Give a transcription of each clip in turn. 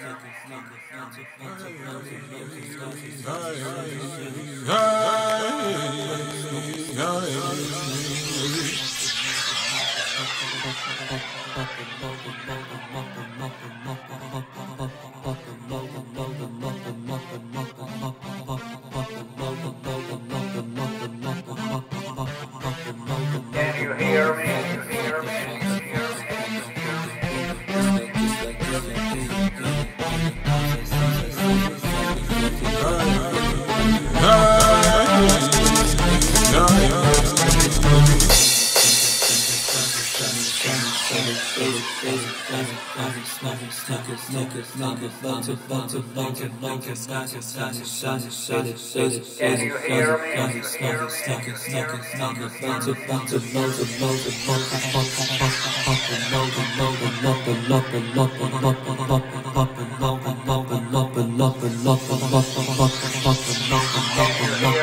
Hey, hey, hey, hey. Lock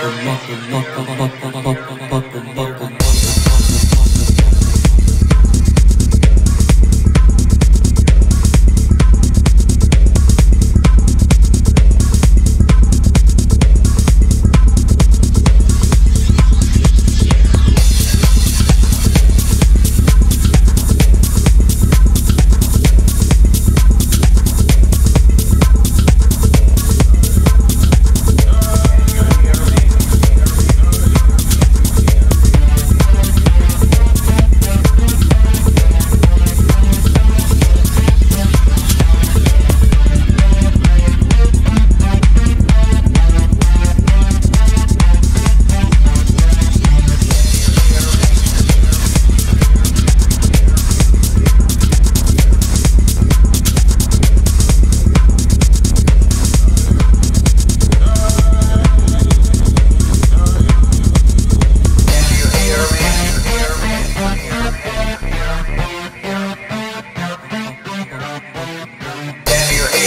and lock and lock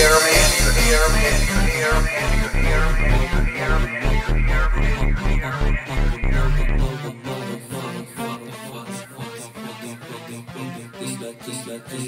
hear me? Can you hear me? Can you hear me? Can you hear me? Can you hear me?